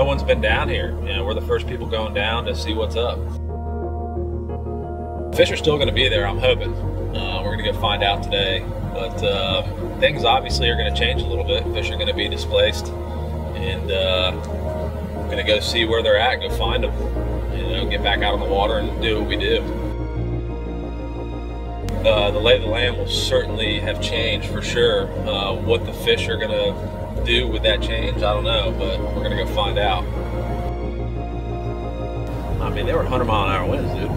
no one's been down here. You know, we're the first people going down to see what's up. Fish are still going to be there, I'm hoping. Uh, we're going to go find out today. But uh, things obviously are going to change a little bit. Fish are going to be displaced. And uh, we're going to go see where they're at, go find them. You know, get back out on the water and do what we do. Uh, the lay of the land will certainly have changed for sure. Uh, what the fish are going to do with that change, I don't know, but we're to go find out. I mean, they were 100 mile an hour winds, dude.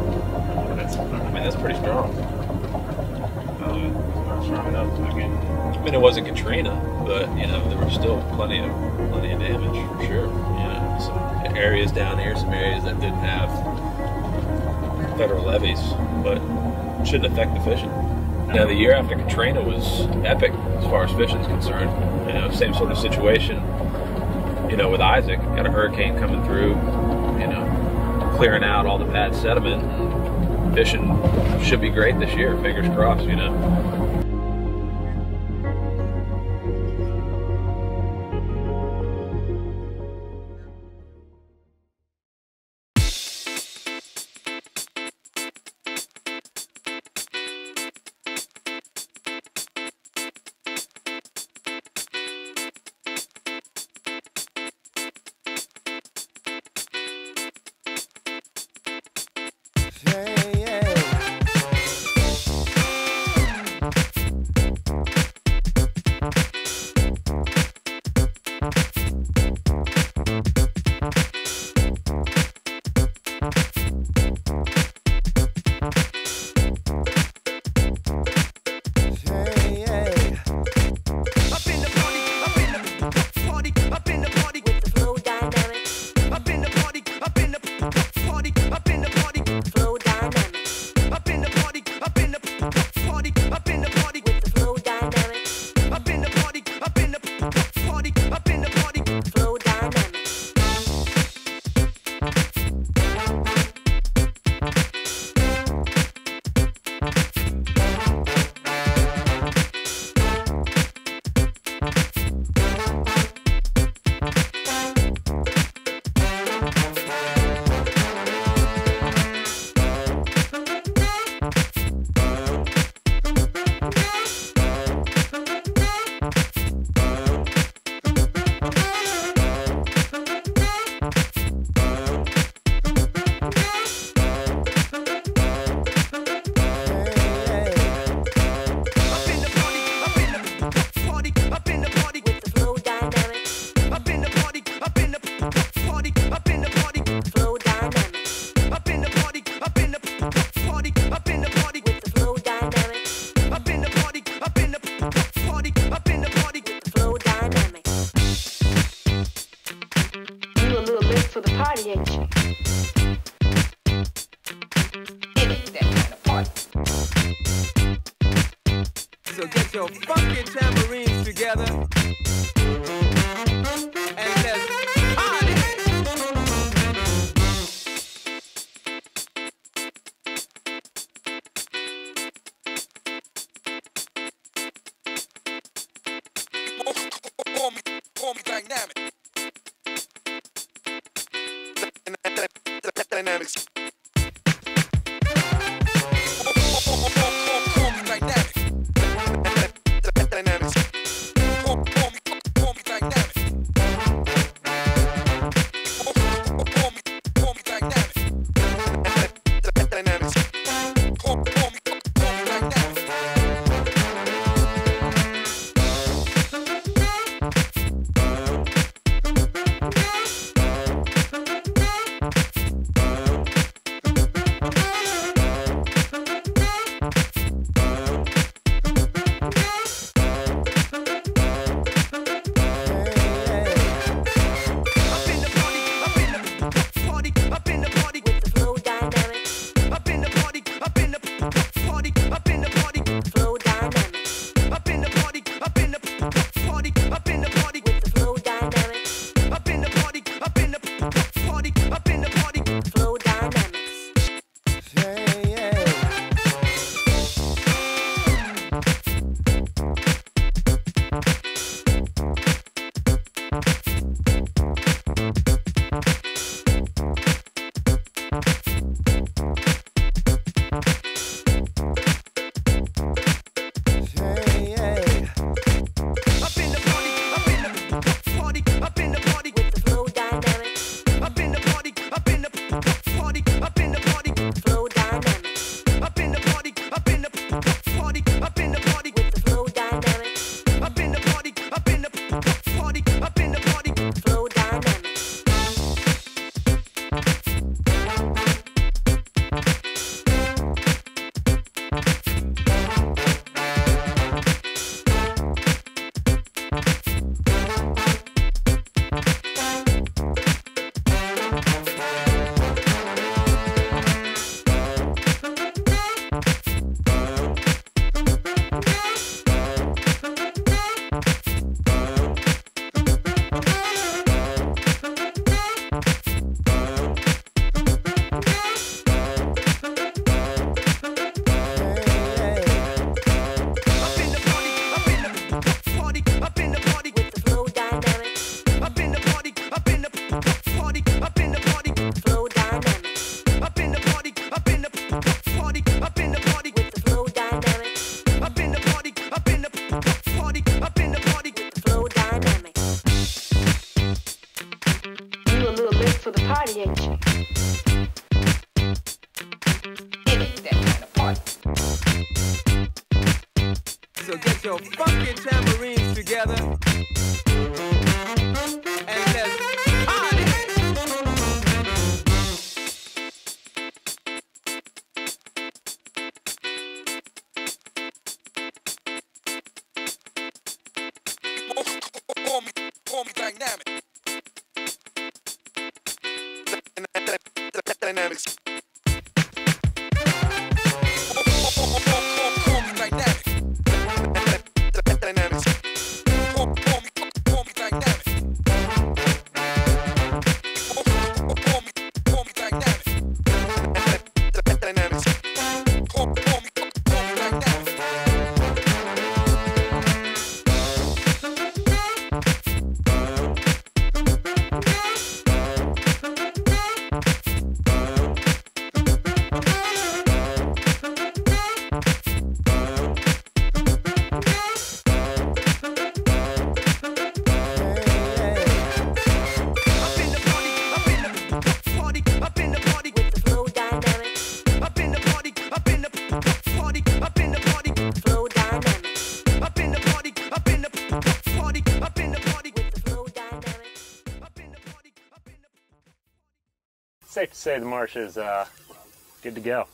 That's, I mean, that's pretty strong. Enough. I mean, it wasn't Katrina, but you know, there was still plenty of plenty of damage for sure. You know, some areas down here, some areas that didn't have federal levees, but shouldn't affect the fishing. Now, the year after Katrina was epic as far as fishing is concerned. You know, same sort of situation. You know, with Isaac, got a hurricane coming through. You know, clearing out all the bad sediment. Fishing should be great this year. Fingers crossed. You know. your funky tambourines together and. Dynamics. for the party, ain't you? dynamics. safe to say the marsh is uh, good to go.